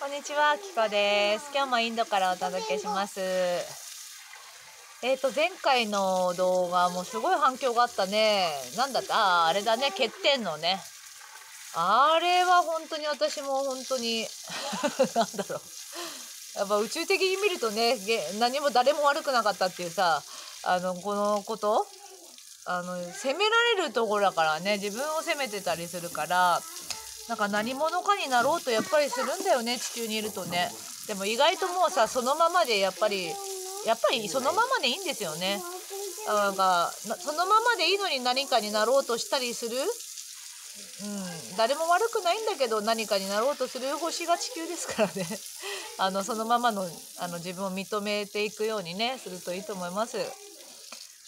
こんにちは、キコです。今日もインドからお届けします。えっ、と、前回の動画もすごい反響があったね。なんだった？ああ、れだね、欠点のね。あれは本当に私も本当に、なんだろう。やっぱ宇宙的に見るとね、げ何も誰も悪くなかったっていうさ、あの、このこと？あの、責められるところだからね、自分を責めてたりするから、なんか何者かになろうとやっぱりするんだよね地球にいるとね。でも意外ともうさそのままでやっぱりやっぱりそのままでいいんですよね。なんかそのままでいいのに何かになろうとしたりする？うん。誰も悪くないんだけど何かになろうとする星が地球ですからね。あのそのままのあの自分を認めていくようにねするといいと思います。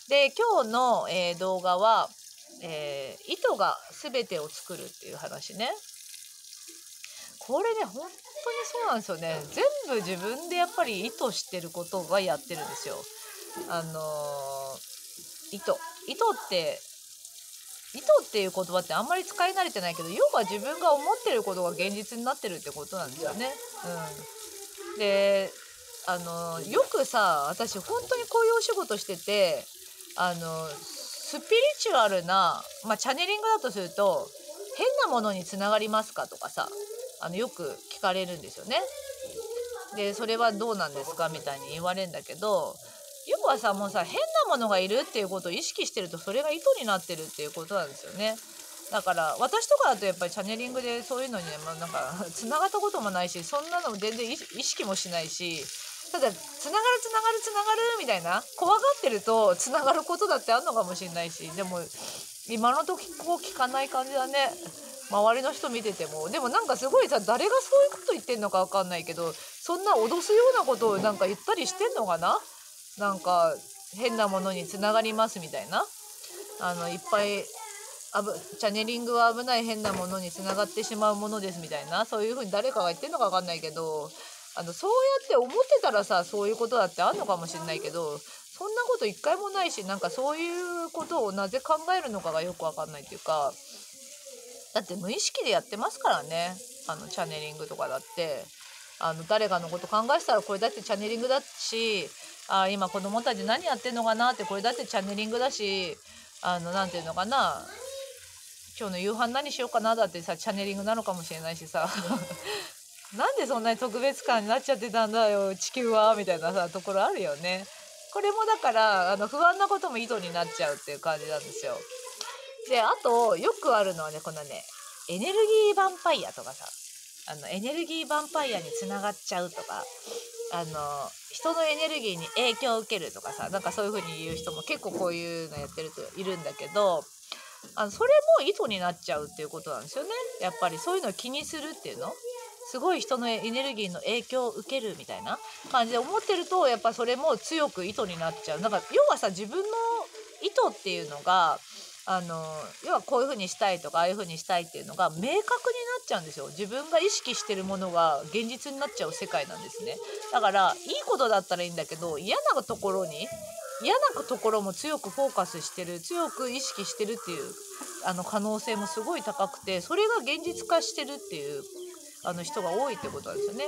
で今日の、えー動画はえー糸が全てを作るっていう話ね。これね本当にそうなんですよね。全部自分でやっぱり意図してることがやってるんですよ。あのー意図。意図って意図っていう言葉ってあんまり使い慣れてないけど要は自分が思ってることが現実になってるってことなんですよね。うん、であのよくさ私本当にこういうお仕事しててあのスピリチュアルな、まあ、チャネリングだとすると変なものにつながりますかとかさあのよく聞かれるんですよね。でそれはどうなんですか？みたいに言われるんだけど要はさもうさ変なものがいるっていうことを意識してるとそれが意図になってるっていうことなんですよね。だから私とかだとやっぱりチャネリングでそういうのにね、まあ、なんかつながったこともないしそんなの全然意識もしないしただつながるつながるつながるみたいな怖がってるとつながることだってあるのかもしれないしでも今の時こう聞かない感じだね。周りの人見てても。でもなんかすごいさ誰がそういうこと言ってんのか分かんないけどそんな脅すようなことをなんか言ったりしてんのかな？なんか変なものにつながりますみたいな。あのいっぱいあぶチャネリングは危ない変なものにつながってしまうものですみたいな。そういうふうに誰かが言ってんのか分かんないけどあのそうやって思ってたらさそういうことだってあんのかもしれないけどそんなこと一回もないしなんかそういうことをなぜ考えるのかがよく分かんないっていうかだって無意識でやってますからね。あのチャネリングとかだって。あの誰かのこと考えてたらこれだってチャネリングだしあ今子供たち何やってんのかなってこれだってチャネリングだしあのなんていうのかな。今日の夕飯何しようかなだってさチャネリングなのかもしれないしさ。なんでそんなに特別感になっちゃってたんだよ地球はみたいなさところあるよね。これもだからあの不安なことも意図になっちゃうっていう感じなんですよ。であとよくあるのはねこのねエネルギーヴァンパイアとかさあのエネルギーヴァンパイアにつながっちゃうとかあの人のエネルギーに影響を受けるとかさなんかそういう風に言う人も結構こういうのやってる人いるんだけどあのそれも意図になっちゃうっていうことなんですよねやっぱりそういうのを気にするっていうのすごい人のエネルギーの影響を受けるみたいな感じで思ってるとやっぱそれも強く意図になっちゃう。なんか要はさ自分の意図っていうのがあの要はこういう風にしたいとかああいう風にしたいっていうのが明確になっちゃうんですよ自分が意識してるものが現実になっちゃう世界なんですねだからいいことだったらいいんだけど嫌なところに嫌なところも強くフォーカスしてる強く意識してるっていうあの可能性もすごい高くてそれが現実化してるっていうあの人が多いってことなんですよね。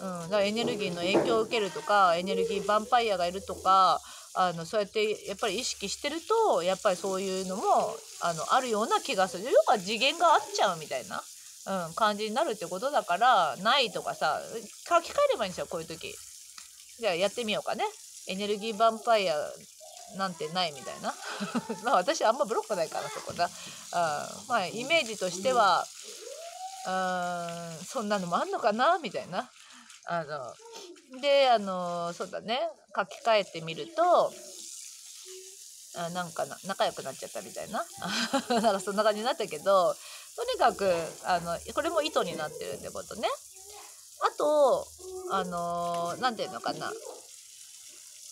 うん、だからエネルギーの影響を受けるとかエネルギーヴァンパイアがいるとかあのそうやってやっぱり意識してるとやっぱりそういうのもあのあるような気がする要は次元が合っちゃうみたいな、うん、感じになるってことだからないとかさ書き換えればいいんですよこういう時。じゃあやってみようかね。エネルギーヴァンパイアなんてないみたいな まあ私あんまブロックないからそこだ、うん、まあイメージとしてはうんそんなのもあんのかな？みたいな。あのであのそうだね。書き換えてみるとあなんかな仲良くなっちゃったみたいな。なんかそんな感じになったけどとにかくあのこれも意図になってるってことね。あとあのなんていうのかな。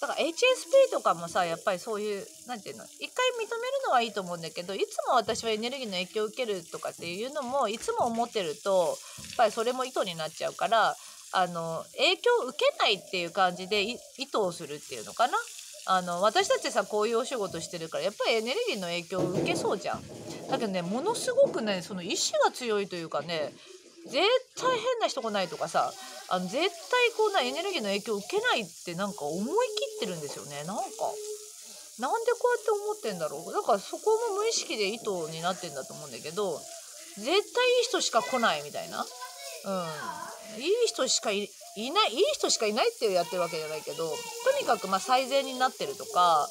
だから HSP とかもさやっぱりそういうなんていうの一回認めるのはいいと思うんだけどいつも私はエネルギーの影響を受けるとかっていうのもいつも思ってるとやっぱりそれも意図になっちゃうからあの影響を受けないっていう感じで意図をするっていうのかな。あの私たちさこういうお仕事してるからやっぱりエネルギーの影響を受けそうじゃん。だけどねものすごくねその意志が強いというかね絶対変な人来ないとかさあの絶対こんなエネルギーの影響を受けないってなんか思い切ってるんですよねなんか。なんでこうやって思ってんだろうだからそこも無意識で意図になってんだと思うんだけど絶対いい人しか来ないみたいな。うん。いい人しかいない、いい人しかいないってやってるわけじゃないけど、とにかくまあ最善になってるとか、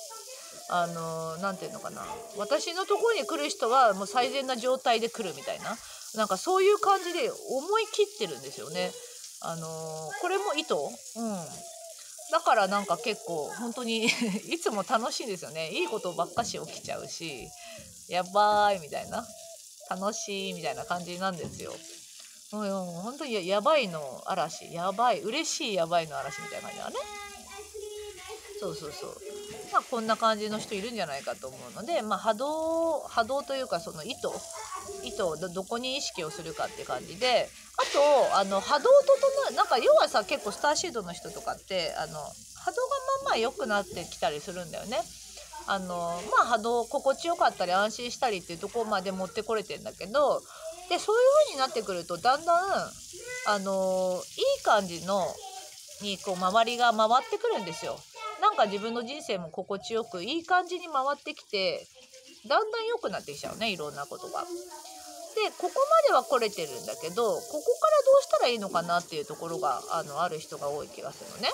あの何て言うのかな私のところに来る人はもう最善な状態で来るみたいななんかそういう感じで思い切ってるんですよね。あのこれも意図、うん、だからなんか結構本当に いつも楽しいんですよねいいことばっかし起きちゃうしやばいみたいな楽しいみたいな感じなんですよ。もう本当にやばいの嵐やばい嬉しいやばいの嵐みたいな感じだね。そうそうそう。まあこんな感じの人いるんじゃないかと思うので、まあ、波動波動というかその意図意図をどこに意識をするかって感じであとあの波動を整えなんか要はさ結構スターシードの人とかってあの波動がまあまあ良くなってきたりするんだよね。あのまあ波動心地よかったり安心したりっていうとこまで持ってこれてんだけどでそういう風になってくるとだんだんあのいい感じのにこう周りが回ってくるんですよ。なんか自分の人生も心地よくいい感じに回ってきてだんだん良くなってきちゃうねいろんなことが。でここまでは来れてるんだけどここからどうしたらいいのかなっていうところがあのある人が多い気がするのね。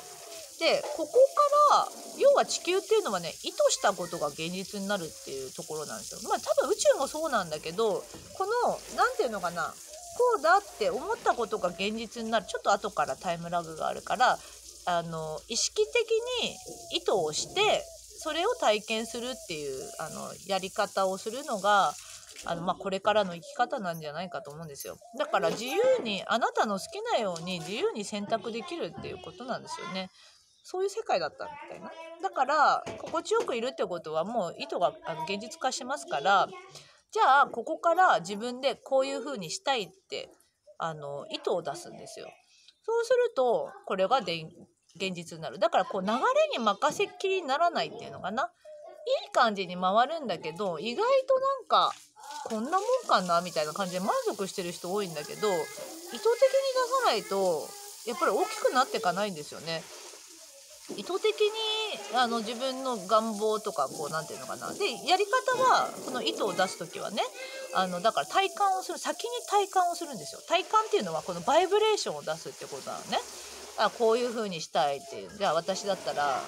でここから要は地球っていうのはね意図したことが現実になるっていうところなんですよ。まあ多分宇宙もそうなんだけどこの何て言うのかなこうだって思ったことが現実になるちょっと後からタイムラグがあるからあの意識的に意図をしてそれを体験するっていうあのやり方をするのがあの、まあ、これからの生き方なんじゃないかと思うんですよ。だから自由にあなたの好きなように自由に選択できるっていうことなんですよね。そういう世界だったみたいな。だから心地よくいるってことはもう意図があの現実化しますからじゃあここから自分でこういうふうにしたいってあの意図を出すんですよ。そうするとこれがで現実になるだからこう流れに任せっきりにならないっていうのかないい感じに回るんだけど意外となんかこんなもんかなみたいな感じで満足してる人多いんだけど意図的に出さないとやっぱり大きくなっていかないんですよね。意図的にあの自分の願望とかこう何て言うのかな。でやり方はこの意図を出す時はねあのだから体感をする先に体感をするんですよ。体感っていうのはこのバイブレーションを出すってことなのね。あこういう風にしたいっていう。じゃあ私だったら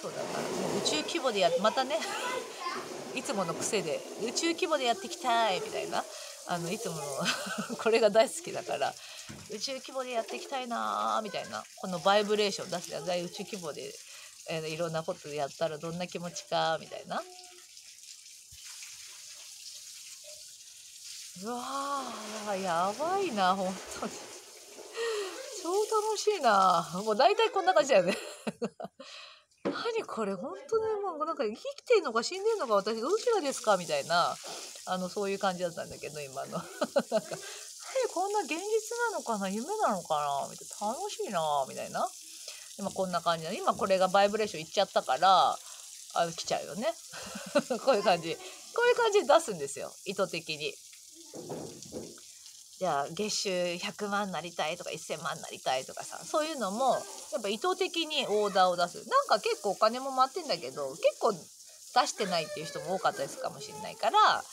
そうだからもう宇宙規模でやまたね いつもの癖で宇宙規模でやっていきたいみたいな。あのいつもの これが大好きだから。宇宙規模でやっていきたいなみたいなこのバイブレーション出すじゃん宇宙規模で、えー、いろんなことやったらどんな気持ちかみたいな。うわーやばいな本当に。超楽しいなもう大体こんな感じだよね何これ本当にもうなんか生きてんのか死んでんのか私どちらですか？みたいなあのそういう感じだったんだけど今のなんか何こんな現実なのかな？夢なのかな？みたいな。楽しいなみたいな。今こんな感じ今これがバイブレーションいっちゃったからあ来ちゃうよね。こういう感じ。こういう感じで出すんですよ。意図的に。じゃあ月収100万なりたいとか1,000万なりたいとかさ。そういうのもやっぱ意図的にオーダーを出す。なんか結構お金も回ってんだけど結構出してないっていう人も多かったですかもしれないから。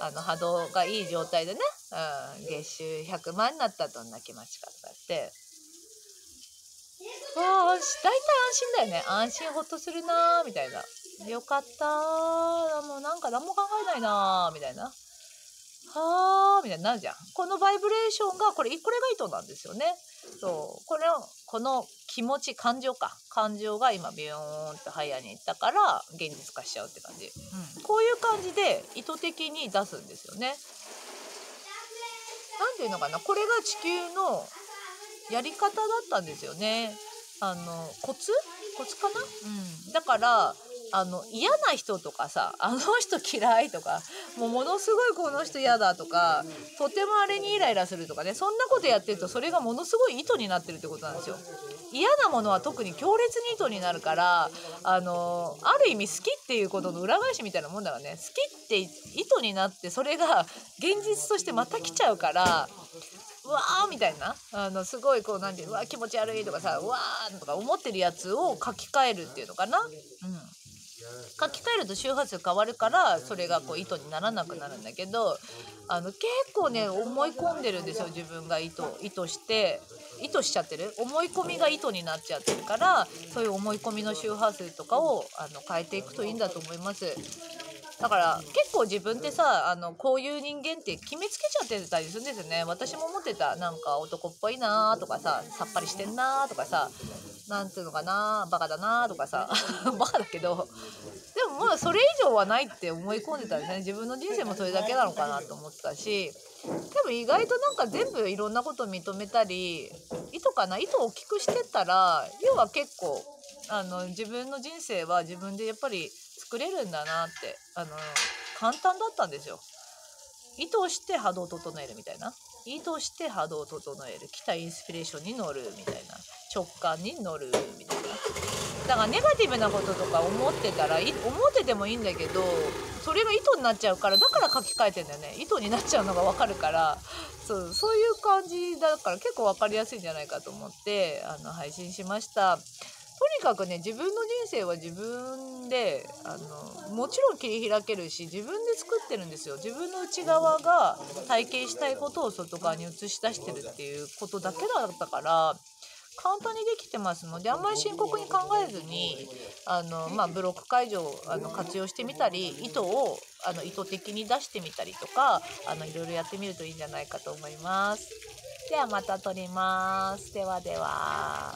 あの波動がいい状態でね、うん、月収100万になったらどんな気持ちかとかって。ああ大体安心だよね。安心ほっとするなーみたいな。よかったもうなんか何も考えないなーみたいな。はあみたいになるじゃん。このバイブレーションがこれこれが意図なんですよね。そうこれをこの気持ち感情か感情が今ビヨーンってハイヤーに行ったから現実化しちゃうって感じ、うん、こういう感じで意図的に出すんですよね。なんていうのかなこれが地球のやり方だったんですよね。あのコツ？コツかな、うん、だからあの嫌な人とかさあの人嫌いとかもうものすごいこの人嫌だとかとてもあれにイライラするとかねそんなことやってるとそれがものすごい意図になってるってことなんですよ。嫌なものは特に強烈に意図になるからあのある意味好きっていうことの裏返しみたいなもんだからね好きって意図になってそれが 現実としてまた来ちゃうからうわーみたいなあのすごいこうなんていううわ気持ち悪いとかさうわーとか思ってるやつを書き換えるっていうのかな。うん書き換えると周波数変わるからそれがこう糸にならなくなるんだけどあの結構ね思い込んでるんですよ自分が糸糸して意図しちゃってる？思い込みが意図になっちゃってるからそういう思い込みの周波数とかをあの変えていくといいんだと思います。だから結構自分ってさあのこういう人間って決めつけちゃってたりするんですよね。私も思ってた。なんか男っぽいなとかささっぱりしてんなーとかさなんつうのかなバカだなとかさ バカだけどでもまあそれ以上はないって思い込んでたんですね。自分の人生もそれだけなのかなと思ってたしでも意外となんか全部いろんなこと認めたり意図かな意図を大きくしてたら要は結構あの自分の人生は自分でやっぱり作れるんだなってあの簡単だったんですよ。意図して波動を整えるみたいな。意図して波動を整える。来たインスピレーションに乗るみたいな。直感に乗るみたいな。だからネガティブなこととか思ってたら思っててもいいんだけどそれが意図になっちゃうからだから書き換えてんだよね。意図になっちゃうのが分かるから。そうそういう感じだから結構分かりやすいんじゃないかと思ってあの配信しました。とにかくね自分の人生は自分であのもちろん切り開けるし自分で作ってるんですよ自分の内側が体験したいことを外側に映し出してるっていうことだけだったから簡単にできてますのであんまり深刻に考えずにあの、まあ、ブロック解除をあの活用してみたり意図をあの意図的に出してみたりとかあのいろいろやってみるといいんじゃないかと思います。ではまた撮ります。ではでは。